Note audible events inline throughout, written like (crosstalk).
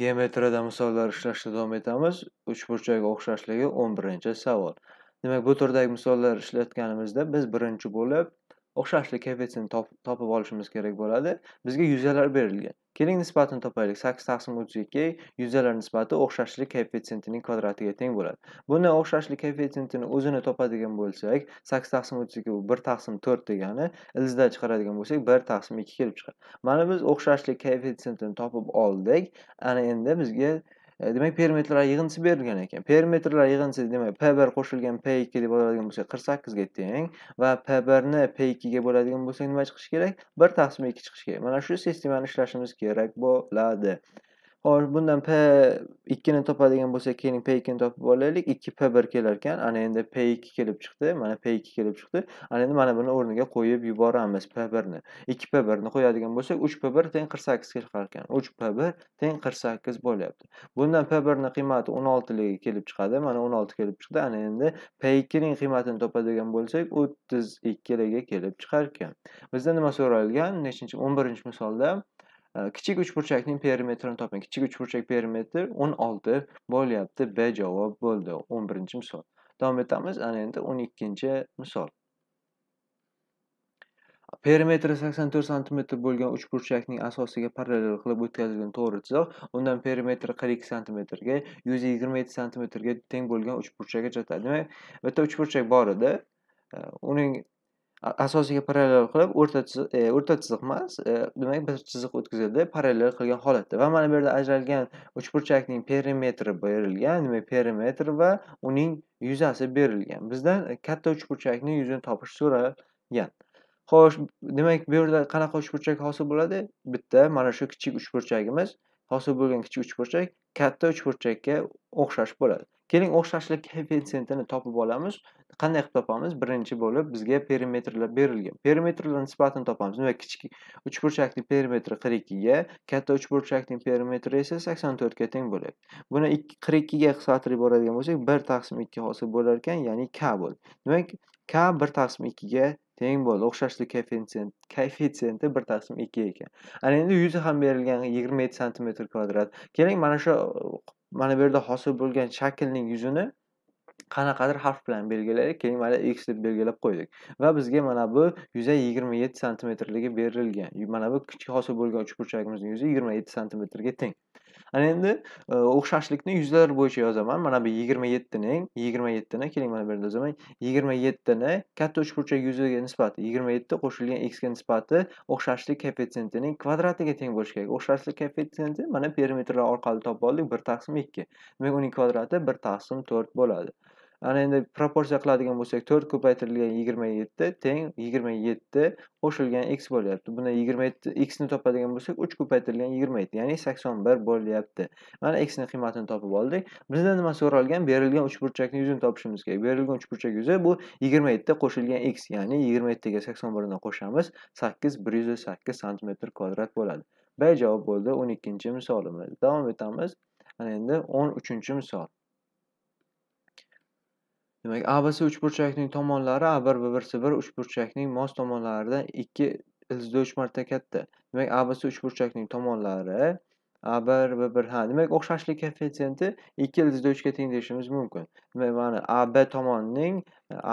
Geometriyada misollar ishlashda davom etamiz. Uchburchak o'xshashligi 11-savol. Demak, bu turdagi misollar ishlatganimizda biz birinchi bo'lib o'xshashlik koeffitsiyentini topib olishimiz kerak bo'ladi. Bizga yuzalar berilgan. Keling nisbatini topaylik. 8 taqsim 32 yuzalar nisbati o'xshashlik koeffitsientining kvadratiga teng bo'ladi. Buni o'xshashlik koeffitsientini o'zini topadigan bo'lsak, 8 taqsim 32 bu 1 taqsim 4 degani, ildizdan chiqaradigan bo'lsak 1 taqsim 2 kelib chiqadi. Mana biz o'xshashlik koeffitsientini topib oldik. Ana endi bizga E, demak, perimetrlar yig'indisi berilgan ekan. Perimetrlar yig'indisi demak, P1 qo'shilgan P2 deb oladigan bo'lsak, 48 ga teng va P1 ni P2 ga bo'ladigan bo'lsak, nima chiqishi kerak? 1 taqsim 2 chiqishi kerak. Mana shu sistemani ishlashimiz kerak bo'ladi. Xo'sh, bundan P2 ni topadigan bo'lsak, keling P2 ni topib olaylik. 2P1 kelar ekan. Ana endi P2 kelib chiqdi. Mana P2 kelib chiqdi. Ana endi mana buni o'rniga qo'yib yuboramiz P1 ni. 2P1 ni qo'yadigan bo'lsak, 3P1 teng 48 ga chiqar ekan. 3P1 teng 48 bo'lyapti. Bundan P1 ni qiymati 16 ligi kelib chiqadi. Mana 16 kelib chiqdi. Ana endi P2 ning qiymatini topadigan bo'lsak, 32 liga kelib chiqar ekan. Bizdan nima so'ralgan? Nechinchi 11-misolda kichik uchburchakning perimetrini toping. Kichik uchburchak perimetri 16 bo'lyapti. B javob bo'ldi. 11-misol. Davom etamiz. Ana endi 12-misol. Perimetri 84 sm bo'lgan uchburchakning asosiga parallel qilib o'tkazilgan to'g'ri chiziq, undan perimetri 42 sm ga 127 sm ga teng bo'lgan uchburchakka ajratadi. Demak, bitta uchburchak bor edi. Uning asosiga parallel qilib o'rta chiziq e, o'rta chiziq emas, e, demak bir chiziq o'tkazildi parallel qilgan holatda va mana bu yerda ajralgan uchburchakning perimetri berilgan, demak perimetr va uning yuzasi berilgan. Bizdan e, katta uchburchakning yuzini topish so'ralgan. Xo'sh, demak bu yerda qanaqa uchburchak hosil bo'ladi? Bitta mana shu kichik uchburchagimiz hosil bo'lgan kichik uchburchak katta uchburchakka o'xshash bo'ladi. Keling, o'xshashlik koeffitsiyentini topib olamiz. Qanday qilib topamiz? Birinchi bo'lib bizga perimetrlar berilgan. Perimetrlar nisbatini topamiz. Demak, kichik uchburchakning perimetri 42 ga, katta uchburchakning perimetri esa 84 ga teng bo'ladi. Buni 42 ga qisqartirib yuboradigan bo'lsak, 1 taqsim 2 hosil bo'lar ekan, ya'ni k bo'ldi. Demak, k 1 taqsim 2 ga teng bo'ldi. O'xshashlik koeffitsient koeffitsiyenti 1 taqsim 2 ekan. Ana endi yuzi ham berilgan 27 sm kvadrat. Keling, mana shu mana bu yerda hosil bo'lgan shaklning yuzini qanaqadir harf bilan belgilaylik. keyin mana x deb belgilab qo'ydik. Va bizga mana bu yuza 27 santimetrligi berilgan. Mana bu kichik hosil bo'lgan uchburchagimizning yuzi 27 santimetrga teng. Ana endi e, o'xshashlikni yuzlar bo'yicha yozaman. Mana bu 27 ning 27 ni keling mana bu yerda yozaman. 27 ni katta uchburchak yuziga nisbati 27 qo'shilgan x ga nisbati o'xshashlik koeffitsiyentining kvadratiga teng bo'lishi kerak. O'xshashlik koeffitsiyenti mana perimetrlar orqali topib oldik 1 taqsim 2. Demak, uning kvadrati 1 taqsim 4 bo'ladi. Ana endi proporsiya qiladigan bo'lsak, 4 ko'paytirilgan 27 teng 27 qo'shilgan x bo'lyapti. Buni 27 x ni topadigan bo'lsak, 3 ko'paytirilgan 27, ya'ni 81 bo'lyapti. Mana x qiymatini topib oldik. Bizdan nima so'ralgan? Berilgan uchburchakning yuzini topishimiz kerak. Berilgan uchburchak yuzi bu 27 qo'shilgan x, ya'ni 27 ga 81 ni qo'shamiz, 8 108 sm kvadrat bo'ladi. B javob bo'ldi 12-misolimiz. Davom etamiz. Ana endi 13-misol. Demak, ABC uchburchagining tomonlari A1 B1 C1 uchburchagining mos tomonlaridan 2 3 marta katta. Demak, ABC uchburchagining tomonlari A1 B1 ha, demak, o'xshashlik koeffitsiyenti 2 3 ga teng deyishimiz mumkin. Demak, mana AB tomonining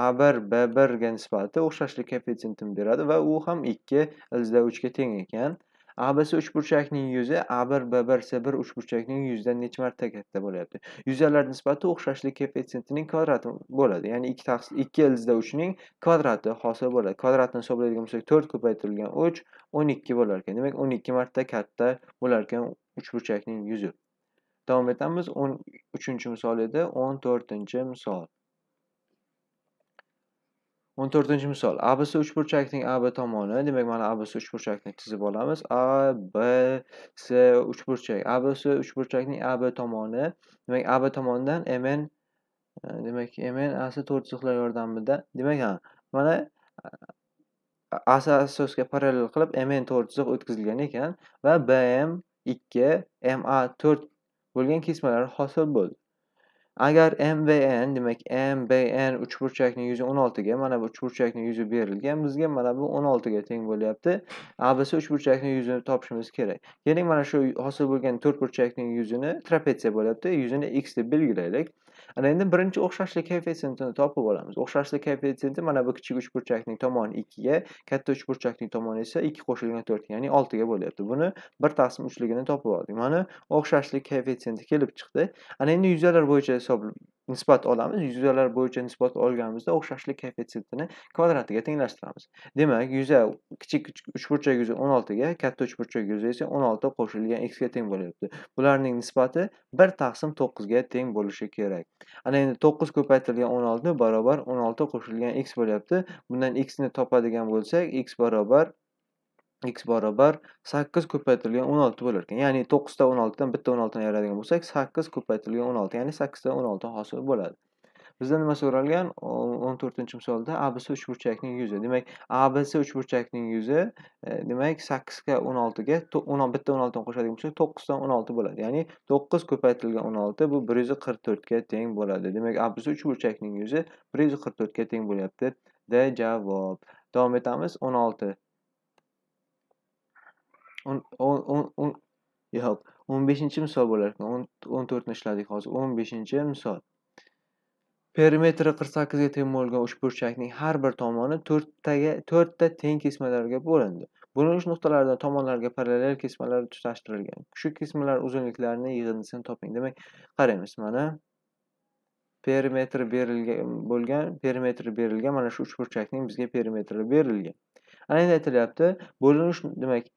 A1 B1 ga nisbati o'xshashlik koeffitsiyentini beradi va u ham 2 3 ga teng ekan. ABC uchburchakning yuzi A1 B1 C1 uchburchakning yuzidan necha marta katta bo'lyapti? Yuzalar nisbati o'xshashlik koeffitsientining kvadrati bo'ladi. Ya'ni 2 taqsim 2 ildizda 3 ning kvadrati hosil bo'ladi. Kvadratni hisoblaydigan bo'lsak 4 ko'paytirilgan 3 12 bo'lar ekan. Demak 12 marta katta bo'lar ekan uchburchakning yuzi. Davom etamiz. 13-misol edi. 14 misol. ABC uchburchakning AB tomoni, demak mana ABC uchburchakni chizib olamiz. A, B, C uchburchak. ABC uchburchakning AB tomoni, demak AB tomonidan MN e, demak MN asi to'rt chiziqlar yordamida, demak ha, mana AC asosga parallel qilib MN to'rt chiziq o'tkazilgan ekan va BM 2, MA 4 bo'lgan kesmalar hosil bo'ldi. Agar m va n demak m va n uchburchakning yuzi 16 ga, mana bu uchburchakning yuzi berilgan. Bizga mana bu 16 ga teng bo'lyapti. ABC uchburchakning yuzini topishimiz kerak. Keling, mana shu hosil bo'lgan to'rtburchakning yuzini trapetsiya bo'lyapti. Yuzini x deb belgilaylik. Ana endi birinchi o'xshashlik koeffitsiyentini topib olamiz. O'xshashlik koeffitsiyenti mana bu kichik uchburchakning tomoni 2 ga, katta uchburchakning tomoni esa 2 qo'shilgan 4 ya'ni 6 ga bo'lyapti. Buni 1 taqsim 3 ligini topib oldik. Mana o'xshashlik koeffitsiyenti kelib chiqdi. Ana endi yuzalar bo'yicha hisob nisbat olamiz. Yuzalar bo'yicha nisbat olganimizda o'xshashlik koeffitsiyentini kvadratiga tenglashtiramiz. Demak, yuza kichik uchburchak yuzi 16 ga, katta uchburchak yuzi esa 16 qo'shilgan x ga teng bo'lyapti. Bularning nisbati 1 taqsim 9 ga teng bo'lishi kerak. Ana endi 9 ko'paytirilgan 16 barobar 16 qo'shilgan x bo'lyapti. Bundan x ni topadigan bo'lsak, x barobar x barobar 8 ko'paytirilgan 16 bo'lar ekan. Ya'ni 9 ta 16 dan bitta 16 ni ayiradigan bo'lsak, 8 ko'paytirilgan 16, ya'ni 8 ta 16 hosil bo'ladi. Bizdan nima so'ralgan? 14-misolda ABC uchburchakning yuzi. Demak, ABC uchburchakning yuzi, e, demak 8 ga 16 ga bitta 16 ni qo'shadigan bo'lsak, 9 dan 16 bo'ladi. Ya'ni 9 ko'paytirilgan 16 bu 144 ga teng bo'ladi. Demak, ABC uchburchakning yuzi 144 ga teng bo'lyapti. D javob. Davom etamiz. 16 o'n o'n o'n o'n yo'q, 15-misol bo'lar ekan. 14 ni ishladik hozir. 15-misol. Perimetri 48 ga teng bo'lgan uchburchakning har bir tomoni 4 taga 4 ta teng kesmalarga bo'lindi. Bo'linish nuqtalaridan tomonlarga parallel kesmalar tutashtirilgan. Shu kesmalar uzunliklarini yig'indisini toping. Demak, qaraymiz mana perimetri berilgan bo'lgan, perimetri berilgan mana shu uchburchakning bizga perimetri berilgan. Ana endi aytilyapti, bo'linish demak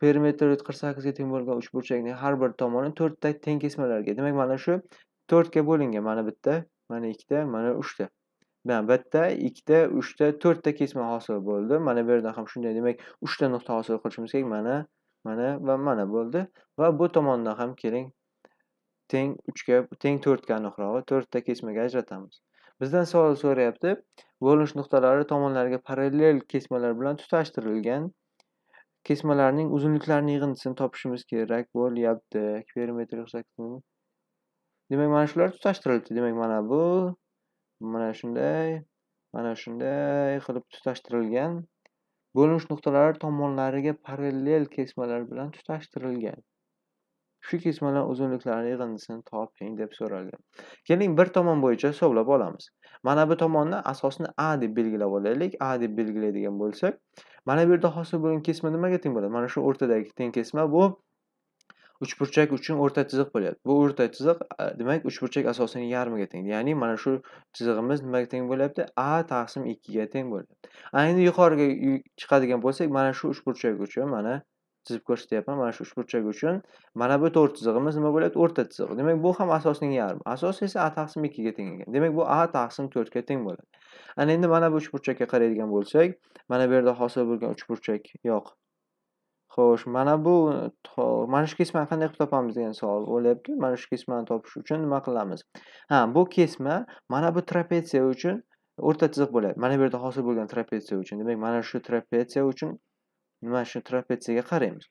perimetri 48 ga teng bo'lgan uchburchakning har bir tomoni 4 ta teng kesmalarga. Demak, mana shu 4 ga bo'lingan. Mana bitta, mana ikkita, mana 3 ta. Mana bitta, ikkita, 3 ta, 4 ta kesma hosil bo'ldi. Mana bu yerdan ham shunday. Demak, 3 ta nuqta hosil qilishimiz kerak. Mana, mana va mana bo'ldi. Va bu tomondan ham keling teng 3 ga, teng 4 ga aniqrog'i 4 ta kesmaga ajratamiz. Bizdan savol so'rayapti. Bo'linish nuqtalari tomonlarga parallel kesmalar bilan tutashtirilgan. Kesmalarning uzunliklarini yig'indisini topishimiz kerak bo'lyapti. Perimetr Demak, mana shular tutashtirildi. Demak, mana bu, mana shunday, mana shunday qilib tutashtirilgan. Bo'linish nuqtalari tomonlariga parallel kesmalar bilan tutashtirilgan. Shu kesmalar uzunliklarini yig'indisini toping deb so'ralgan. Keling, bir tomon bo'yicha hisoblab olamiz. Mana bu tomonni asosni A deb belgilab olaylik. A deb belgilaydigan bo'lsak, Mana bu yerda hosil bo'lgan kesma nimaga teng bo'ladi? Mana shu o'rtadagi teng kesma bu uchburchak uchun o'rta chiziq bo'lyapti. Bu o'rta chiziq demak uchburchak asosining yarmiga teng. Ya'ni mana shu chizig'imiz nimaga teng bo'lyapti? A taqsim 2 ga teng bo'lyapti. Endi yuqoriga chiqadigan bo'lsak, mana shu uchburchak uchun mana chizib ko'rsatyapman. Mana shu uchburchak uchun mana bu to'rt chizig'imiz nima bo'ladi O'rta chiziq. Demak, bu ham asosning yarmi. Asos esa A taqsim 2 ga teng ekan. Demak, bu A taqsim 4 ga teng bo'ladi. Ana endi mana bu uchburchakka qaraydigan bo'lsak, mana bu yerda hosil bo'lgan uchburchak yo'q. Xo'sh, mana bu mana shu kesmani qanday qilib topamiz degan savol bo'lyapti. Mana shu kesmani topish uchun nima qilamiz? Ha, bu kesma mana bu trapetsiya uchun o'rta chiziq bo'ladi Mana bu yerda hosil bo'lgan trapetsiya uchun. Demak, mana shu trapetsiya uchun nima shu trapetsiyaga qaraymiz.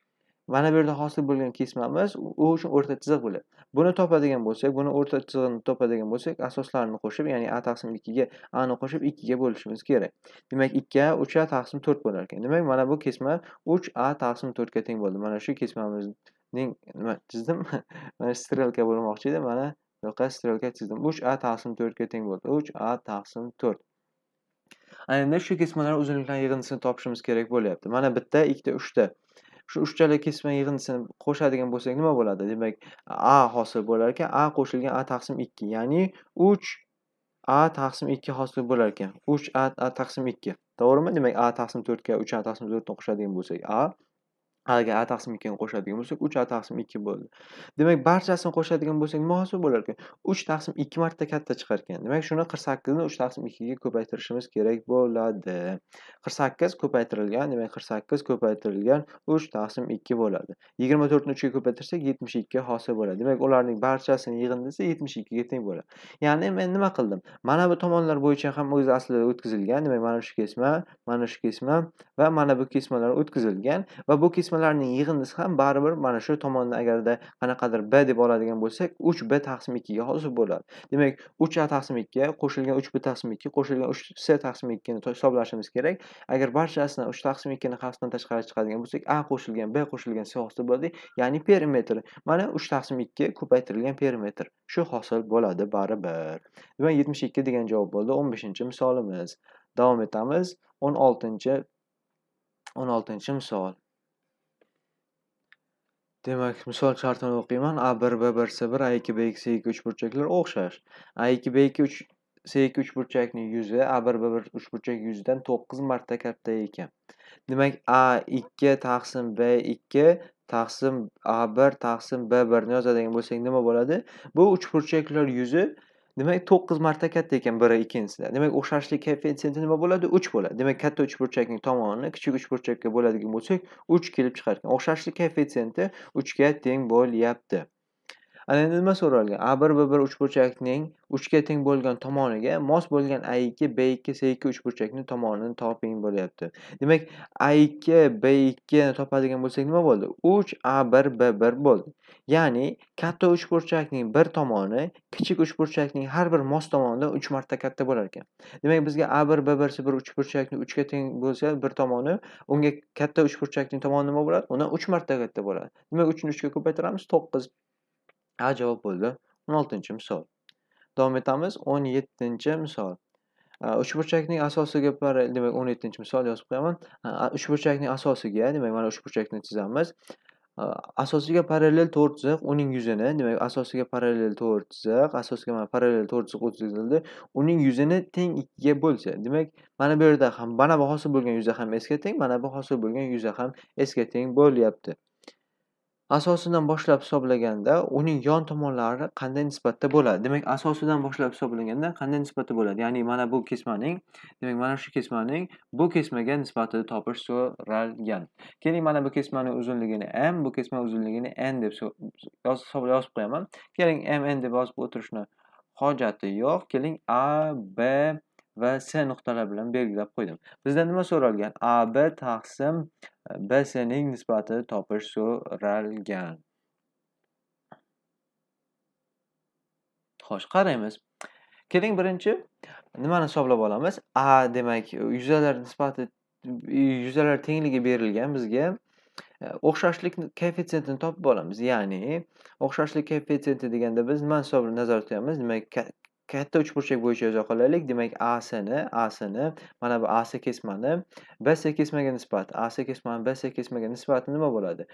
Mana bu yerda hosil bo'lgan kesmamiz u uchun o'rta chiziq bo'ladi. Buni topadigan bo'lsak, buni o'rta chizig'ini topadigan bo'lsak, asoslarini qo'shib, ya'ni a taqsim 2 ga a ni qo'shib 2 ga bo'lishimiz kerak. Demak, 2 a 3 a taqsim 4 bo'lar ekan. Demak, mana bu kesma 3 a taqsim 4 ga teng bo'ldi. Mana shu kesmamizning nima chizdim? (laughs) mana strelka bo'lmoqchi edi. Mana bu yoqqa strelka chizdim. 3 a taqsim 4 ga teng bo'ldi. 3 a taqsim 4. Endi shu kesmalar uzunliklarni yig'indisini topishimiz kerak bo'lyapti. Mana bitta, ikkita, uchta. Shu uchtala kesma yig'indisini qo'shadigan bo'lsak nima bo'ladi? Demak, A hosil bo'lar ekan. A qo'shilgan A taqsim 2, ya'ni 3 A taqsim 2 hosil bo'lar ekan. 3 A, A taqsim 2. To'g'rimi? Demak, A taqsim 4 ga 3 A taqsim 4 ni qo'shadigan bo'lsak A haligi A taqsim 2 qo'shadigan bo'lsak, 3 A taqsim 2 bo'ldi. Demak, barchasini qo'shadigan bo'lsak nima hosil bo'lar ekan? 3 taqsim 2 marta katta chiqar ekan. Demak, shuni 48 ni 3 taqsim 2 ga ko'paytirishimiz kerak bo'ladi. 48 ko'paytirilgan, demak 48 ko'paytirilgan 3 taqsim 2 bo'ladi. 24 ni 3 ga ko'paytirsak 72 hosil bo'ladi. Demak, ularning barchasining yig'indisi 72 ga teng bo'ladi. Ya'ni men nima qildim? Mana bu tomonlar bo'yicha ham o'zi aslida o'tkazilgan. Demak, mana shu kesma, mana shu kesma va mana bu kesmalar o'tkazilgan va bu kesma qismalarining yig'indisi ham baribir mana shu tomonda agarda qanaqadir b deb oladigan bo'lsak, 3b taqsim 2 ga hosil bo'ladi. Demak, 3a taqsim 2 qo'shilgan 3b taqsim 2 qo'shilgan 3c taqsim 2 ni hisoblashimiz kerak. Agar barchasini 3 taqsim 2 ni qasddan tashqari chiqadigan bo'lsak, a qo'shilgan b qo'shilgan c hosil bo'ladi. Ya'ni perimetr. Mana 3 taqsim 2 ko'paytirilgan perimetr. Shu hosil bo'ladi baribir. Demak, 72 degan javob bo'ldi 15-misolimiz. Davom etamiz. 16 16 misol. Demak, misol shartini o'qiyman. A1, B1, C1, A2, B2, C2 uchburchaklar o'xshash. A2, B2, 3 C2 uchburchakning yuzi A1, B1 uchburchak yuzidan 9 marta katta ekan. Demak, A2 taqsim B2 taqsim A1 taqsim B1 ni yozadigan bo'lsak nima bo'ladi? Bu uchburchaklar yuzi Demak, 9 marta katta ekan biri ikkinchisidan. Demak, o'xshashlik koeffitsiyenti nima bo'ladi? 3 bo'ladi. Demak, katta uchburchakning tomonini kichik uchburchakka bo'ladigan bo'lsak, 3 kelib chiqar ekan. O'xshashlik koeffitsiyenti 3 ga teng bo'lyapti. Ana endi nima so'ralgan? A1, B1 uchburchakning 3 ga teng bo'lgan tomoniga mos bo'lgan A2, B2, C2 uchburchakni tomonini toping bo'lyapti. Demak, A2, B2 ni topadigan bo'lsak nima bo'ldi? 3 A1, B1 bo'ldi. Ya'ni katta uchburchakning bir tomoni kichik uchburchakning har bir mos tomonidan 3 marta katta bo'lar ekan. Demak, bizga A1, B1, C1 uchburchakni 3 ga teng bo'lsa, bir tomoni unga katta uchburchakning tomoni nima bo'ladi? Undan 3 marta katta bo'ladi. Demak, 3 ni 3 ga ko'paytiramiz 9 A javob bo'ldi. 16-misol. Davom etamiz. 17-misol. Uchburchakning asosiga demak 17-misol yozib qo'yaman. Uchburchakning asosiga, demak mana uchburchakni chizamiz. Asosiga parallel to'rt chiziq, uning yuzini, demak asosiga parallel to'rt chiziq, asosiga mana parallel to'rt chiziq o'tkazildi. Uning yuzini teng 2 ga bo'lsa, demak mana bu yerda ham mana bu hosil bo'lgan yuza ham s ga teng, mana bu hosil bo'lgan yuza ham s ga teng bo'lyapti. Asosidan boshlab hisoblaganda uning yon tomonlari qanday nisbatda bo'ladi? Demak, asosidan boshlab hisoblaganda qanday nisbatda bo'ladi? Ya'ni mana bu kesmaning, demak mana shu kesmaning bu kesmaga nisbatini topish so'ralgan. Keling, mana bu kesmaning uzunligini m, bu kesma uzunligini n deb yozib qo'yaman. Keling, m, n deb yozib o'tirishni hojati yo'q. Keling, a, b va c nuqtalar bilan belgilab qo'ydim. Bizdan nima so'ralgan? a, b taqsim BSning nisbatini topish so'ralgan. Xo'sh, qaraymiz. Keling, birinchi nimani hisoblab olamiz? A demak, yuzalar nisbati yuzalar tengligi berilgan bizga. E, o'xshashlik koeffitsiyentini topib olamiz. Ya'ni, o'xshashlik koeffitsiyenti deganda biz nimani hisoblab nazarda tutamiz? Demak, katta uchburchak bo'yicha yoza qolaylik. Demak, ASni, ASni, mana bu AC kesmani BC kesmaga nisbat, AC kesmani BC kesmaga nisbati nima bo'ladi?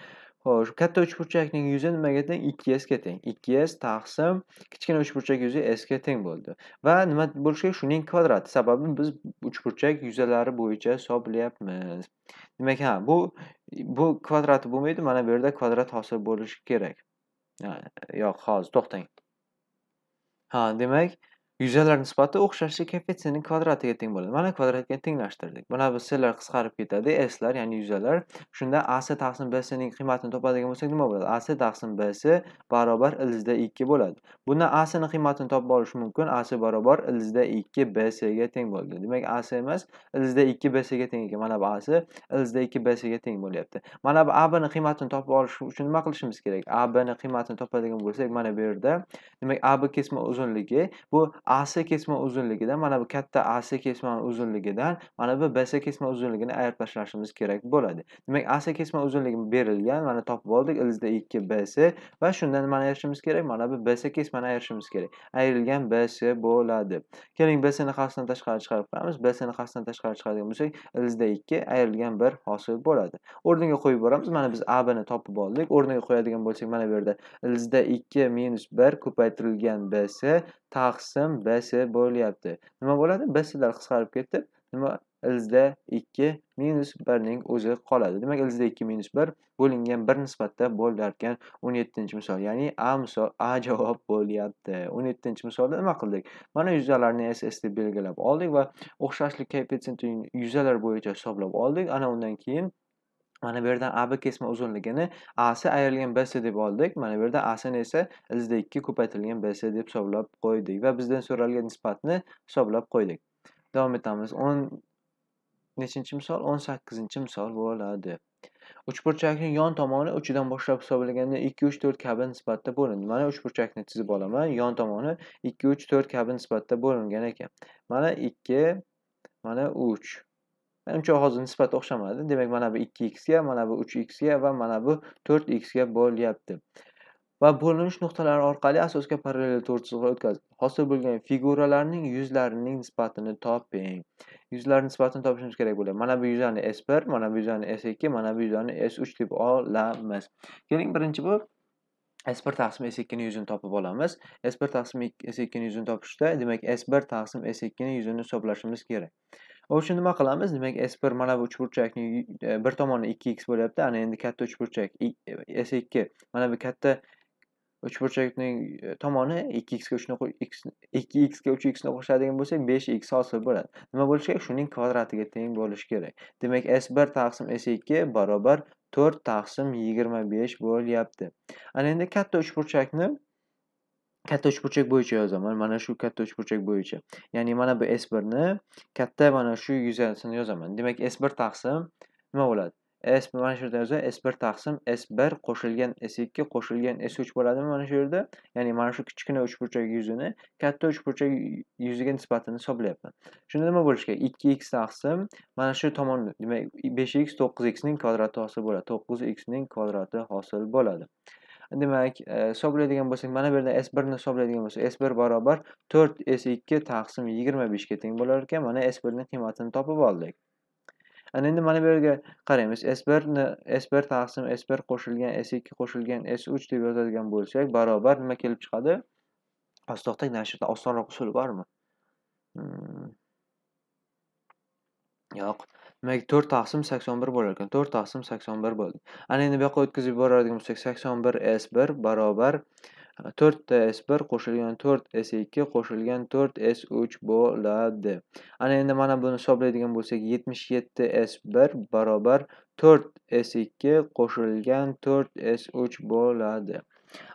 Xo'sh, katta uchburchakning yuzi nimaga teng? 2s ga teng. 2s taqsim kichkina uchburchak yuzi s ga teng bo'ldi. Va nima bo'lishi kerak? Shuning kvadrati. Sababi biz uchburchak yuzalari bo'yicha hisoblayapmiz. Demak, ha, bu bu kvadrati bo'lmaydi. Mana bu yerda kvadrat hosil bo'lishi kerak. Yo'q, hozir to'xtang. Ha, demak, yuzalar nisbati o'xshashlik koeffitsiyentining kvadratiga teng bo'ladi. Mana kvadratga tenglashtirdik. Mana bu s'lar qisqarib ketadi, s'lar, ya'ni yuzalar. Shunda AC taqsim BCning qiymatini topadigan bo'lsak nima bo'ladi? AC taqsim BC barobar ildizda 2 bo'ladi. Bundan ACning qiymatini topib olish mumkin. AC barobar ildizda 2 BC ga teng bo'ldi. Demak, AC emas, ildizda 2 BC ga teng ekan. Mana bu AC ildizda 2 BC ga teng bo'lyapti. Mana bu AB ning qiymatini topib olish uchun nima qilishimiz kerak? AB ning qiymatini topadigan bo'lsak, mana bu yerda, demak, AB kesma uzunligi bu AC kesma uzunligidan mana bu katta AC kesma uzunligidan mana bu BC kesma uzunligini ayirib tashlashimiz kerak bo'ladi. Demak, AC kesma uzunligi berilgan, mana topib oldik, ildizda 2 BC va shundan mana ayirishimiz kerak? Mana bu BC kesmani ayirishimiz kerak. Ayrilgan BC bo'ladi. Keling, BC ni qasdan tashqari chiqarib qo'yamiz. BC ni qasdan tashqari chiqaradigan bo'lsak, ildizda 2 ayrilgan 1 hosil bo'ladi. O'rniga qo'yib boramiz. Mana biz AB ni topib oldik. O'rniga qo'yadigan bo'lsak, mana bu yerda ildizda 2 1 ko'paytirilgan BC taqsim BC bo'lyapti. Nima bo'ladi? BClar qisqarib ketib Nima? ilzda 2 minus 1 ning o'zi qoladi. Demak, ilzda 2 minus 1 bo'lingan 1 nisbatda bo'larkan 17-misol. Ya'ni A misol A javob bo'lyapti. 17-misolda nima qildik? Mana yuzalarni SS deb belgilab oldik va o'xshashlik koeffitsiyentini yuzalar bo'yicha hisoblab oldik. Ana undan keyin Mana bu yerdan AB kesma uzunligini AC ayrilgan BC deb oldik. Mana bu yerda AC ni esa izda 2 ko'paytirilgan BC deb hisoblab qo'ydik va bizdan so'ralgan nisbatni hisoblab qo'ydik. Davom etamiz. 10 nechinchi misol? 18-misol bo'ladi. Uchburchakning yon tomoni uchidan boshlab hisoblaganda 2, 3, 4 kabi nisbatda bo'lindi. Mana uchburchakni chizib olaman. Yon tomoni 2, 3, 4 kabi nisbatda bo'lingan ekan. Mana 2, mana 3. Menimcha hozir nisbat o'xshamadi. Demak, mana bu 2x ga, mana bu 3x ga va mana bu 4x ga bo'lyapti. Va bo'linish nuqtalari orqali asosga parallel to'rtchizig'lar o'tkazdi. Hosil bo'lgan figuralarning yuzlarining nisbatini toping. Yuzlar nisbatini topishimiz kerak bo'ladi. Mana bu yuzani S1, mana bu yuzani S2, mana bu yuzani S3 deb olamiz. Keling, birinchi bu S1 taqsim S2 ni yuzini topib olamiz. S1 taqsim S2 ni yuzini topishda, demak S1 taqsim S2 ni yuzini hisoblashimiz kerak. Va o'sha nima qilamiz? Demak, S1 mana bu uchburchakning e, bir tomoni 2x bo'lyapti. Ana endi katta uchburchak e, S2 mana bu katta uchburchakning e, tomoni 2x ga 3 ni x 2x ga 3x ni qo'shadigan bo'lsak 5x hosil bo'ladi. Nima bo'lishi kerak? Shuning kvadratiga teng bo'lishi kerak. Demak, S1 taqsim S2 barobar 4 taqsim 25 bo'lyapti. Ana endi katta uchburchakni katta uchburchak bo'yicha yozaman. Mana shu katta uchburchak bo'yicha. Ya'ni mana bu S1 ni katta mana shu yuzasini yozaman. Demak, S1 taqsim nima bo'ladi? S mana shu yerda yozadi S1 taqsim S1 qo'shilgan S2 qo'shilgan S3 bo'ladimi mana shu yerda? Ya'ni mana shu kichkina uchburchak yuzini katta uchburchak yuziga nisbatini hisoblayapman. Shunda nima bo'lishi kerak? 2x taqsim mana shu tomon demak 5x 9x ning kvadrati hosil bo'ladi. 9x ning kvadrati hosil bo'ladi. Demak, e, hisoblaydigan bo'lsak, mana bu yerda S1 ni hisoblaydigan bo'lsak, S1 barobar 4S2 taqsim 25 ga teng bo'lar ekan. Mana S1 ning qiymatini topib oldik. Ana endi mana bu yerga qaraymiz. S1 ni S1 taqsim S1 qo'shilgan S2 qo'shilgan S3 deb yozadigan bo'lsak, barobar nima kelib chiqadi? Asli nashrda osonroq usul bormi? Hmm. Yo'q. Demak, 4 taqsim 81 bo'lar ekan. 4 taqsim 81 bo'ldi. Ana endi bu yoqqa o'tkazib yuboradigan bo'lsak, 81 S1 barobar 4 S1 qo'shilgan 4 S2 qo'shilgan 4 S3 bo'ladi. Ana endi mana buni hisoblaydigan bo'lsak 77 S1 barobar 4 S2 qo'shilgan 4 S3 bo'ladi.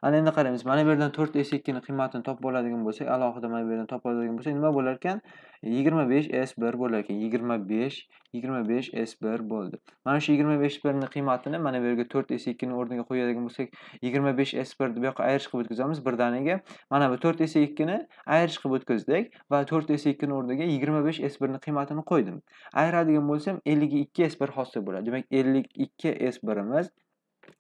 Ana endi qaraymiz. Mana bu yerdan 4 S2 qiymatini topib oladigan bo'lsak, alohida mana bu yerdan topib oladigan bo'lsak, nima bo'lar ekan? 25 S1 bo'lar ekan. 25 25 S1 bo'ldi. Mana shu 25 S1 qiymatini mana bu yerga 4 S2 o'rniga qo'yadigan bo'lsak, 25 S1 ni bu yoqqa ayirish qilib o'tkazamiz birdaniga. Mana bu 4 S2 ni ayirish qilib o'tkazdik va 4 S2 o'rniga o'rniga 25 S1 qiymatini qo'ydim. Ayiradigan bo'lsam 52 S1 hosil bo'ladi. Demak, 52 S1 imiz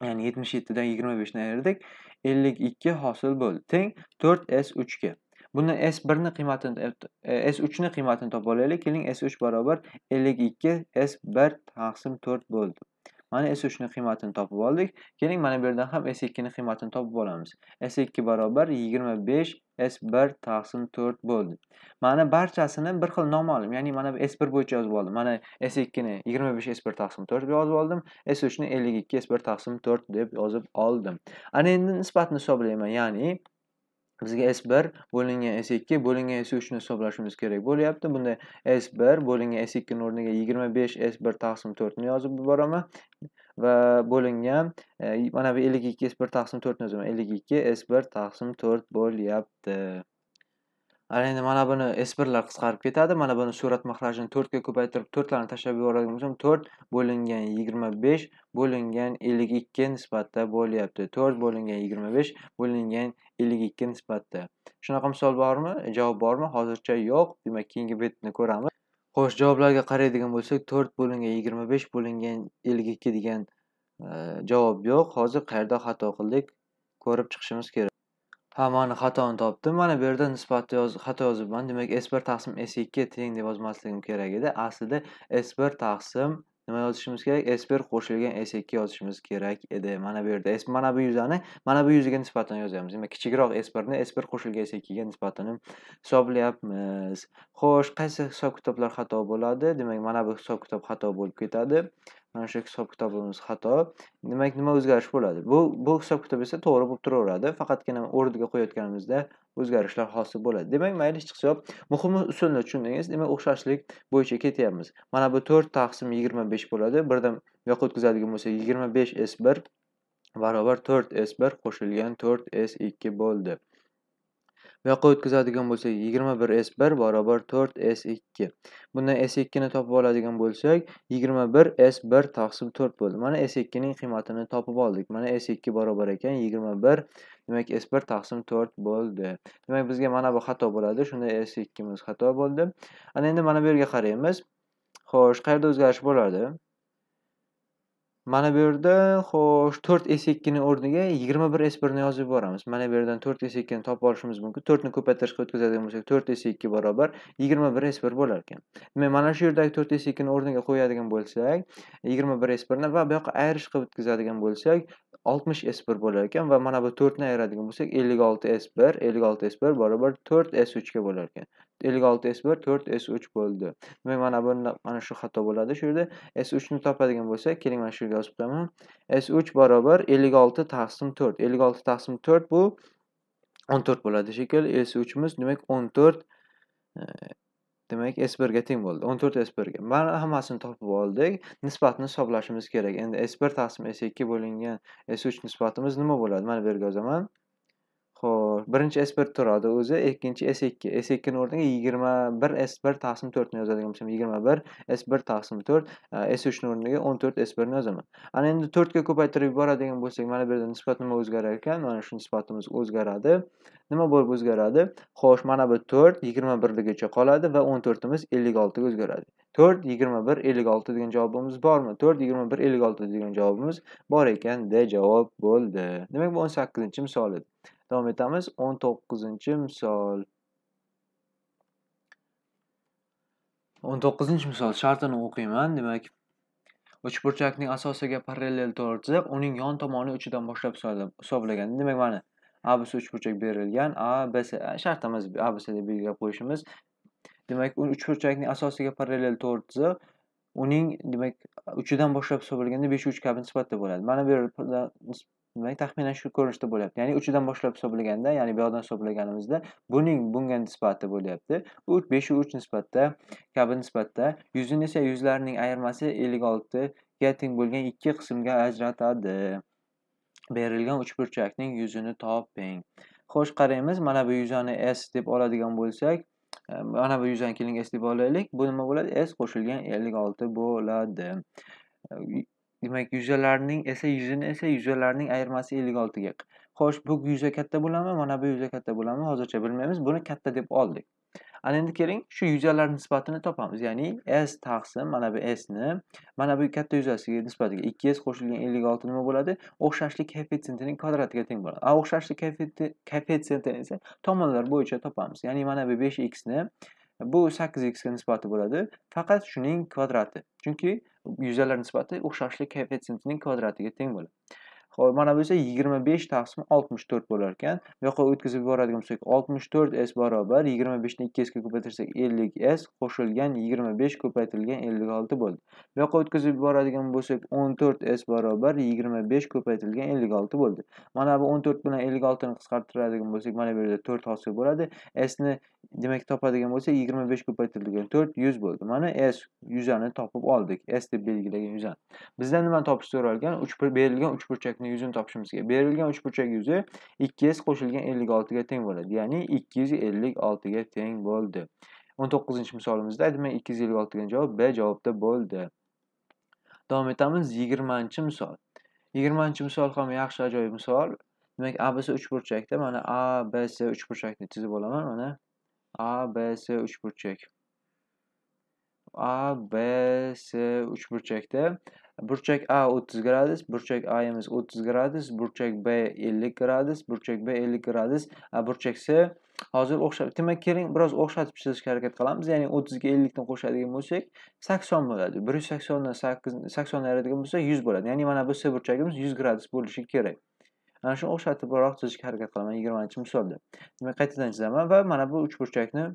ya'ni 77 dan 25 ni ayirdik. 52 hosil bo'ldi. Teng 4S3 ga. Buni S1 ni qiymatini e, S3 ni qiymatini topib olaylik. Keling S3 barobar 52 S1 taqsim 4 bo'ldi. Mana S3 ni qiymatini topib oldik. Keling mana bu yerdan ham S2 ni qiymatini topib olamiz. S2 barobar 25 S1 taqsim 4 bo'ldi. Mana barchasini bir xil noma'lum, ya'ni mana bu S1 bo'yicha yozib oldim. Mana S2 ni 25 S1 taqsim 4 deb yozib oldim. S3 ni 52 S1 taqsim 4 deb yozib oldim. Ana endi nisbatni hisoblayman, ya'ni bizga S1 bo'lingan S2 bo'lingan S3 ni hisoblashimiz kerak bo'lyapti. Bunda S1 bo'lingan S2 ning o'rniga 25 S1 taqsim 4 ni yozib yuboraman va bo'lingan e, mana bu 52 S1 taqsim 4 ni yozaman. 52 S1 taqsim 4 bo'lyapti. Ana endi mana buni S1 lar qisqarib ketadi. Mana buni surat mahrajini 4 ga ko'paytirib 4 tashlab yuboradigan bo'lsam, 4 bo'lingan 25 bo'lingan 52 nisbatda bo'lyapti. 4 bo'lingan 25 bo'lingan 52 nisbatda. Shunaqa misol bormi? E, javob bormi? Hozircha yo'q. Demak, keyingi betni ko'ramiz. Xo'sh, javoblarga qaraydigan bo'lsak, 4 bo'lingan 25 bo'lingan 52 degan e, javob yo'q. Hozir qayerda xato qildik? Ko'rib chiqishimiz kerak. Ha, mana xatoni topdim. Mana bu yerda nisbatni yozib xato yozibman. Demak, S1 taqsim S2 teng deb yozmasligim kerak edi. Aslida S1 taqsim nima yozishimiz kerak? S1 qo'shilgan S2 yozishimiz kerak edi. Mana bu yerda mana bu yuzani mana bu yuziga nisbatan yozyapmiz. Demak, kichikroq S1 ni S1 qo'shilgan S2 ga nisbatini hisoblayapmiz. Xo'sh, qaysi hisob-kitoblar xato bo'ladi? Demak, mana bu hisob-kitob xato bo'lib ketadi. Mana shu hisob-kitobimiz xato. Demak, nima o'zgarish bo'ladi? Bu bu hisob-kitob esa to'g'ri bo'lib turaveradi. Faqatgina o'rniga qo'yayotganimizda o'zgarishlar hosil bo'ladi. Demak, mayli hech hisob. Muhimi usulni tushundingiz. Demak, o'xshashlik bo'yicha ketyapmiz. Mana bu 4 taqsim 25 bo'ladi. Birdan bu yoqqa o'tkazadigan bo'lsak, 25 S1 barobar 4 S1 qo'shilgan 4 S2 bo'ldi. Yoqqa o'tkazadigan bo'lsak, 21S1 barobar 4S2. Bundan S2 ni topib oladigan bo'lsak, 21S1 taqsim 4 bo'ldi. Mana S2 ning qiymatini topib oldik. Mana S2 barobar ekan 21 demak S1 taqsim 4 bo'ldi. Demak bizga mana bu xato bo'ladi. Shunda S2 imiz xato bo'ldi. Ana endi mana bu yerga qaraymiz. Xo'sh, qayerda o'zgarish bo'ladi? Mana bu yerda xo'sh 4S2 ning o'rniga 21S1 ni yozib yuboramiz. Mana bu yerdan 4S2 ni topib olishimiz mumkin. 4 ni ko'paytirishga o'tkazadigan bo'lsak, 4S2 barobar 21S1 bo'lar ekan. Demak, mana shu yerdagi 4S2 ni o'rniga qo'yadigan bo'lsak, 21S1 ni va bu yoqqa ayirish qilib o'tkazadigan bo'lsak, 60S1 bo'lar ekan va mana bu 4 ni ayiradigan bo'lsak, 56S1, 56S1 barobar 4S3 ga bo'lar ekan. 56S1 4S3 bo'ldi. Demak, mana bunda mana shu xato bo'ladi. Shu yerda S3 ni topadigan bo'lsak, keling mana shu yerga yozib qo'yaman. S3 barobar 56 taqsim 4. 56 taqsim 4 bu 14 bo'ladi shekilli. s 3 imiz demak 14 e, demak S1 ga teng bo'ldi. 14 S1 ga. Mana hammasini topib oldik. Nisbatni hisoblashimiz kerak. Endi S1 taqsim S2 bo'lingan S3 nisbatimiz nima bo'ladi? Mana bu yerga yozaman. Birinchi S1 turadi o'zi, ikkinchi S2. S2 o'rniga o'rniga 21 S1 taqsim 4 ni yozadigan bo'lsam, 21 S1 taqsim 4, e, S3 o'rniga o'rniga 14 S1 ni yozaman. Ana endi 4 ga ko'paytirib yuboradigan bo'lsak, mana bu yerda nisbat nima o'zgarar ekan? Mana shu nisbatimiz o'zgaradi. Nima bo'lib o'zgaradi? Xo'sh, mana bu 4 21 ligicha qoladi va 14 imiz 56 ga o'zgaradi. 4 21 56 degan javobimiz bormi? 4 21 56 degan javobimiz bor ekan. D javob bo'ldi. Demak, bu 18-misol edi. Davom etamiz. 19-misol. 19-misol shartini o'qiyman. Demak, uchburchakning asosiga parallel to'g'ri chizib uning yon tomoni uchidan boshlab hisoblagan. Demak, mana ABC uchburchak berilgan. A, B, C shartimiz ABC deb belgilab qo'yishimiz. Demak, u uchburchakning asosiga parallel to'g'ri chizib uning demak uchidan boshlab hisoblaganda 5 3 kabi nisbatda bo'ladi. Mana bu yerda demak taxminan shu ko'rinishda bo'lyapti. Ya'ni uchidan boshlab hisoblaganda, ya'ni bu yoqdan hisoblaganimizda buning bunga nisbati bo'lyapti. uch beshu uch nisbatda kabi nisbatda. Yuzini esa yuzlarning ayirmasi 56 ga teng bo'lgan ikki qismga ajratadi. Berilgan uchburchakning yuzini toping. Xo'sh, qaraymiz. Mana bu yuzani S deb oladigan bo'lsak, mana bu yuzani keling S deb olaylik. Bu nima bo'ladi? S qo'shilgan 56 bo'ladi. Demak, yuzalarning esa yuzini esa yuzalarning ayirmasi 56 ga. Xo'sh, bu yuza katta bo'ladimi? Mana bu yuza katta bo'ladimi? Hozircha bilmaymiz. Buni katta deb oldik. Ana endi keling, shu yuzalar nisbatini topamiz. Ya'ni S taqsim mana bu S ni mana bu katta yuzasiga nisbatiga 2S qo'shilgan 56 nima bo'ladi? O'xshashlik koeffitsientining kvadratiga teng bo'ladi. A o'xshashlik koeffitsiyentini esa tomonlar bo'yicha topamiz. Ya'ni mana bu 5x ni bu 8x ga nisbati bo'ladi. Faqat shuning kvadrati. Chunki yuzalar nisbati o'xshashlik koeffitsiyentining kvadratiga teng bo'ladi. Xo'p, mana bu esa 25 taqsim 64 bo'lar ekan. Bu yoqqa o'tkazib yuboradigan bo'lsak, 64s barobar 25 ni 2s ga ko'paytirsak 50s qo'shilgan 25 ko'paytirilgan 56 bo'ldi. Bu yoqqa o'tkazib yuboradigan bo'lsak, 14s barobar 25 ko'paytirilgan 56 bo'ldi. Mana bu 14 bilan 56 ni qisqartiradigan bo'lsak, mana bu yerda 4 hosil bo'ladi. S ni demak topadigan bo'lsak, 25 ko'paytirilgan 4 100 bo'ldi. Mana S yuzani topib oldik. S deb belgilagan yuzani. Bizdan nimani topish so'ralgan? 3 berilgan uchburchakning yuzini topishimiz kerak. Berilgan uchburchak yuzi 2s qo'shilgan 56 ga teng bo'ladi. Ya'ni 256 ga teng bo'ldi. 19-misolimizda demak 256 degan javob B javobda bo'ldi. Davom etamiz 20-misol. 20-misol ham yaxshi ajoyib misol. Demak, ABC uchburchakda mana ABC uchburchakni chizib olaman. Mana ABC uchburchak. ABC uchburchakda burchak A 30 gradus, burchak A 30 gradus, burchak B 50 gradus, burchak B 50 gradus, burchak C hozir o'xshab demak keling biroz o'xshatib chizishga harakat qilamiz. Ya'ni 30 ga 50 dan qo'shadigan bo'lsak 80 bo'ladi. 180 dan 8 80 ni ayiradigan 100 bo'ladi. Ya'ni mana bu C burchagimiz 100 gradus bo'lishi kerak. Ana shuni o'xshatibroq chizishga harakat qilaman 20-misolda. Demak, qaytadan chizaman va mana bu uchburchakni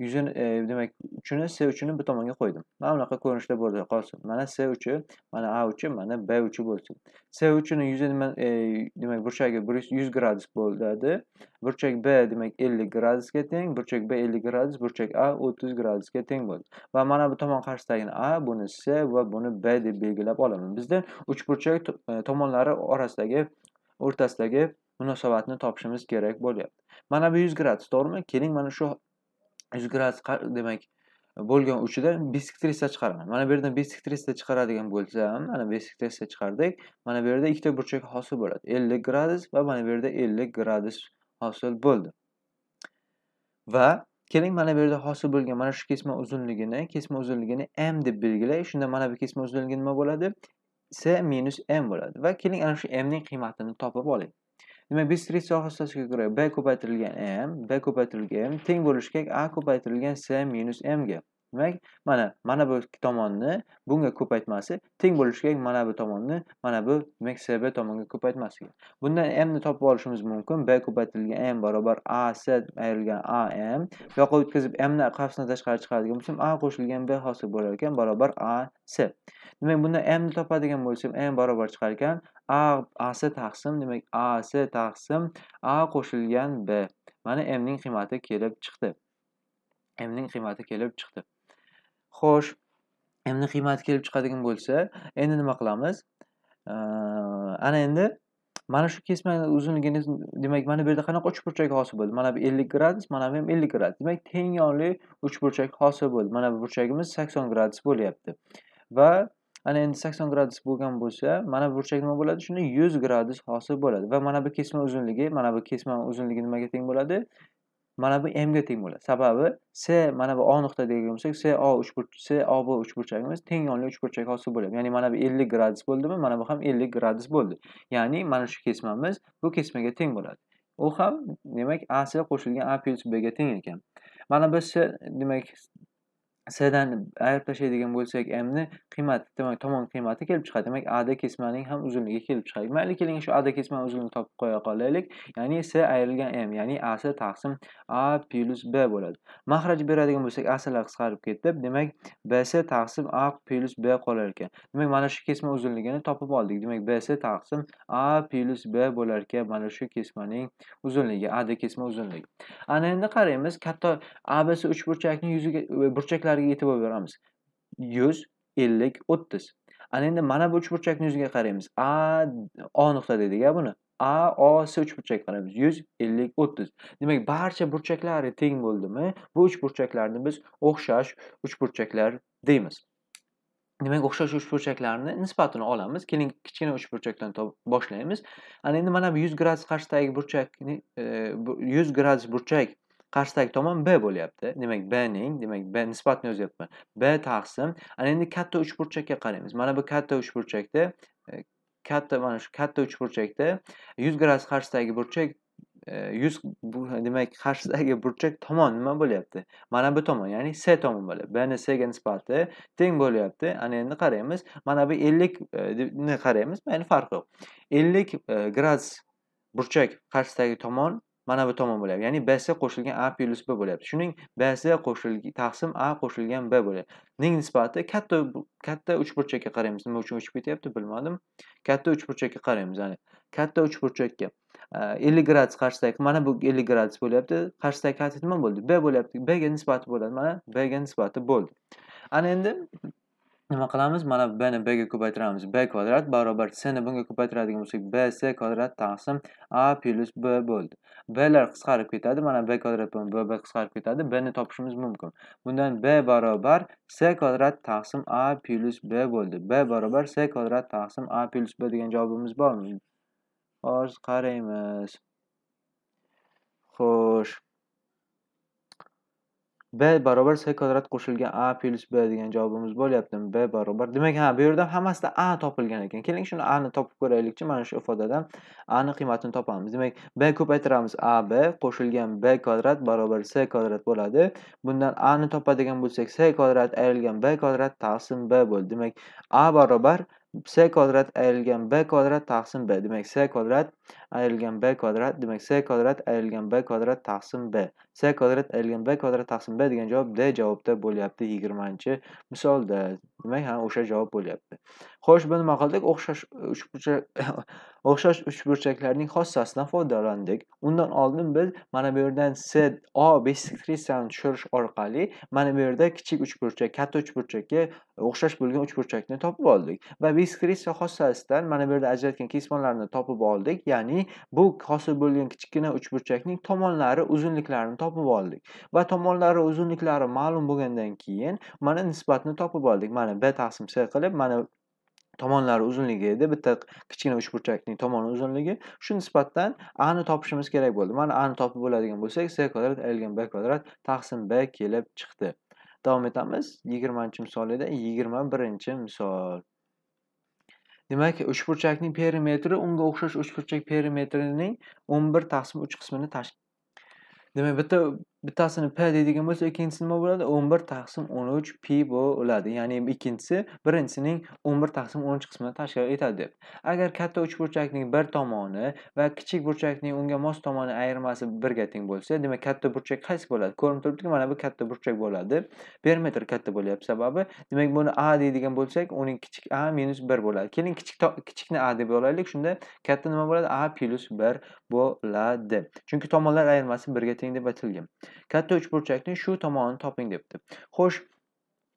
yuzini e, demak uchini C uchini bu tomonga qo'ydim. Mana bunaqa ko'rinishda bo'ldi qolsin. Mana C uchi, mana A uchi, mana B uchi bo'lsin. C uchini yuzi nima e, demak burchagi 100 gradus bo'ladi. Burchak B demak 50 gradusga teng, burchak B 50 gradus, burchak A 30 gradusga teng bo'ldi. Va mana bu tomon qarshisidagini A, buni C va buni B deb belgilab olaman. Bizda uchburchak e, tomonlari orasidagi o'rtasidagi munosabatni topishimiz kerak bo'lyapti. Mana bu 100 gradus, to'g'rimi? Keling, mana shu yuz gradus demak bo'lgan uchidan bisektrisa chiqaraman. Mana bu yerdan bisektrisa chiqaradigan bo'lsam, mana bisektrisa chiqardik. Mana bu yerda ikkita burchak hosil bo'ladi. 50 gradus va mana bu yerda 50 gradus hosil bo'ldi. Va keling mana bu yerda hosil bo'lgan mana shu kesma uzunligini, kesma uzunligini m deb belgilay. Shunda mana bu kesma uzunligi nima bo'ladi? c minus m bo'ladi. Va keling ana shu m ning qiymatini topib oling Demak, bisektrisa xossasiga ko'ra b ko'paytirilgan m, b ko'paytirilgan m teng bo'lishi kerak a ko'paytirilgan c minus m ga. Demak, mana mana bu tomonni bunga ko'paytmasi teng bo'lishi kerak mana bu tomonni mana bu demak CB tomonga ko'paytmasiga. Bundan m ni topib olishimiz mumkin. B ko'paytirilgan m barobar AC ayrilgan AM. Bu yoqqa o'tkazib m ni qafsdan tashqari chiqaradigan bo'lsam, a qo'shilgan b hosil bo'lar ekan barobar AC. Demak, bundan m ni topadigan bo'lsam, m barobar chiqar ekan a AC taqsim demak AC taqsim a qo'shilgan b. Mana m ning qiymati kelib chiqdi. m ning qiymati kelib chiqdi. Xo'sh, endi qiymati kelib chiqadigan bo'lsa, endi nima qilamiz? Ana endi mana shu kesmani uzunligini demak mana bu yerda qanaqa uchburchak hosil bo'ldi? Mana bu 50 gradus, mana bu ham 50 gradus. Demak, teng yonli uchburchak hosil bo'ldi. Mana bu burchagimiz 80 gradus bo'lyapti. Va ana endi 80 gradus bo'lgan bo'lsa, mana bu burchak nima bo'ladi? Shunda 100 gradus hosil bo'ladi va mana bu kesma uzunligi, mana bu kesma uzunligi nimaga teng bo'ladi? mana bu m ga teng bo'ladi. Sababi C mana bu O nuqta deydigan bo'lsak, C O uchburch C O B uchburchagimiz teng yonli uchburchak hosil bo'ladi. Ya'ni mana bu 50 gradus bo'ldimi? Mana bu ham 50 gradus bo'ldi. Ya'ni mana shu kesmamiz bu kesmaga teng bo'ladi. U ham demak AC qo'shilgan A plus B ga teng ekan. Mana biz demak S'dan ayirib tashlaydigan bo'lsak, M ni qiymati, demak, tomon qiymati kelib chiqadi. Demak, A da kesmaning ham uzunligi kelib chiqadi. Mayli, keling shu A da kesmaning uzunligini topib qo'ya qolaylik. Ya'ni S ayrilgan M, ya'ni AC taqsim A plyus B bo'ladi. Mahraj beradigan bo'lsak, ASlar qisqarib ketdi. Demak, BC taqsim A plyus B qolar ekan. Demak, mana shu kesma uzunligini topib oldik. Demak, BC taqsim A plyus B bo'lar ekan. Mana shu kesmaning uzunligi, A da kesma uzunligi. Ana endi qaraymiz, katta ABC uchburchakning yuziga burchaklar burchaklariga e'tibor beramiz. 100, 50, 30. Ana endi mana bu uchburchakning yuziga qaraymiz. A O nuqta dedik-a buni. A, O, S uchburchak qaraymiz. 100, 50, 30. Demak, barcha burchaklari teng bo'ldimi? Bu uchburchaklarni biz o'xshash uchburchaklar deymiz. Demak, o'xshash uchburchaklarni nisbatini olamiz. Keling, kichkina uchburchakdan boshlaymiz. Ana endi mana bu 100 gradus qarshisidagi burchakni e, 100 gradus burchak qarshidagi tomon b bo'lyapti. Demak, b ning, demak, b nisbatni yozyapman. b taqsim. Ana endi katta uchburchakka qaraymiz. Mana bu katta uchburchakda e, katta mana shu katta uchburchakda 100 gradus qarshisidagi burchak e, 100 bu demak qarshisidagi burchak tomon nima bo'lyapti? Mana bu tomon, ya'ni C tomon bo'ladi. B ni C ga nisbati teng bo'lyapti. Ana endi qaraymiz. Mana bu 50 e, ni qaraymiz. Mayli farqi yo'q. 50 gradus burchak qarshisidagi tomon mana bu tomon bo'lyapti. Ya'ni BC qo'shilgan A plyus B bo'lyapti. Shuning BC qo'shilgan taqsim A qo'shilgan B bo'lyapti. Ning nisbati katta katta uchburchakka qaraymiz. Nima uchun uchib ketyapti bilmadim. Katta uchburchakka qaraymiz. Ya'ni katta uchburchakka 50 gradus qarshidagi mana bu 50 gradus bo'lyapti. Qarshidagi katta nima bo'ldi? B bo'lyapti. B ga nisbati bo'ladi. Mana B ga nisbati bo'ldi. Ana endi nima qilamiz? Mana b ni b ga ko'paytiramiz. b kvadrat barobar c ni bunga ko'paytiradigan bo'lsak, bc kvadrat taqsim a plyus b bo'ldi. b lar qisqarib ketadi. Mana b kvadrat bilan b b qisqarib ketadi. b ni topishimiz mumkin. Bundan b barobar c kvadrat taqsim a plyus b bo'ldi. b barobar c kvadrat taqsim a plyus b degan javobimiz bormi? Hozir qaraymiz. Xo'sh. B barobar c kvadrat qo'shilgan a plyus b degan javobimiz bo'lyaptimi? b barobar. Demak, ha, bu yerda hammasida a topilgan ekan. Keling, shuni a ni topib ko'raylikchi. Mana shu ifodadan a ni qiymatini topamiz. Demak, b ko'paytiramiz a b qo'shilgan b kvadrat barobar c kvadrat bo'ladi. Bundan a ni topadigan bo'lsak, c kvadrat ayrilgan b kvadrat taqsim b bo'ldi. Demak, a barobar c kvadrat ayrilgan b kvadrat taqsim b. Demak, c kvadrat ayrilgan b kvadrat, demak, c kvadrat ayrilgan b kvadrat taqsim b. c kvadrat ayrilgan b kvadrat taqsim b degan javob D javobda bo'lyapti 20-misolda. Demak, ha, o'sha javob bo'lyapti. Xo'sh, bu nima qildik? O'xshash uchburchak o'xshash uchburchaklarning xossasidan foydalandik. Undan oldin biz mana bu yerdan C O bisektrisani tushirish orqali mana bu yerda kichik uchburchak, katta uchburchakka o'xshash bo'lgan uchburchakni topib oldik va beskrisa xossasidan mana bu yerda ajratgan kesmalarni topib oldik. ya'ni bu hosil bo'lgan kichkina uchburchakning tomonlari uzunliklarini topib oldik va tomonlari uzunliklari ma'lum bo'lgandan keyin mana nisbatni topib oldik mana b taqsim c qilib mana tomonlari uzunligi edi. Bitta kichkina uchburchakning tomoni uzunligi. Shu nisbatdan a ni topishimiz kerak bo'ldi. Mana a ni topib bo'ladigan bo'lsak c kvadrat ayrilgan b kvadrat taqsim b kelib chiqdi. Davom etamiz. Yigirmanchi misol edi yigirma birinchi misol. Demak uchburchakning perimetri unga o'xshash uchburchak perimetrining o'n bir taqsim uch qismini tashkil demak bitta bittasini p deydigan bo'lsa ikkinchisi nima bo'ladi? o'n bir taqsim o'n uch pi bo'ladi. Ya'ni ikkinchisi birinchisining o'n bir taqsim o'n uch qismini tashkil etadi deb. Agar katta uchburchakning bir tomoni va kichik burchakning unga mos tomoni ayirmasi birga teng bo'lsa demak katta burchak qaysi bo'ladi? Ko'rinib turibdiki mana bu katta burchak bo'ladi. Perimetr katta bo'lyapti sababi. Demak buni a deydigan bo'lsak uning kichik a minus 1 bo'ladi. Keling kichik kichikni a deb olaylik. Shunda katta nima bo'ladi? A plyus 1 bo'ladi. Chunki tomonlar ayirmasi birga teng deb aytilgan. Katta uchburchakning shu tomonini toping debdi. Xo'sh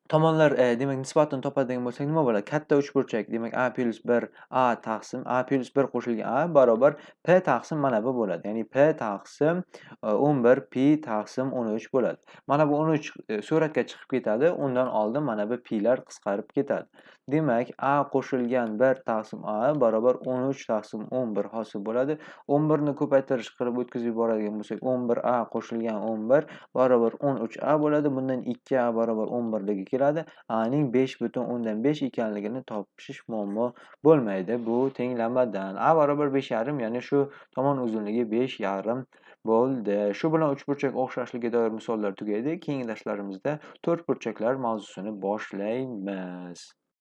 tomonlar e, demak nisbatini topadigan bo'lsak nima bo'ladi? Katta uchburchak demak a plyus bir a taqsim a plyus bir qo'shilgan a barobar p taqsim mana bu bo'ladi. Ya'ni p taqsim e, o'n bir pi taqsim o'n uch bo'ladi. Mana bu o'n uch e, suratga chiqib ketadi. Undan oldin mana bu pilar qisqarib ketadi. Demak, a qo'shilgan 1 taqsim a barobar 13 taqsim 11 hosil bo'ladi. 11 ni ko'paytirish qilib o'tkazib yuboradigan bo'lsak, 11a qo'shilgan 11 barobar 13a bo'ladi. Bundan 2a barobar 11 dagi keladi. a ning 5.5 ekanligini topishish muammo bo'lmaydi. Bu tenglamadan a barobar 5.5, ya'ni shu tomon uzunligi 5.5 bo'ldi. Shu bilan uchburchak o'xshashligiga doir misollar tugaydi. Keyingi darslarimizda to'rt burchaklar mavzusini boshlaymiz.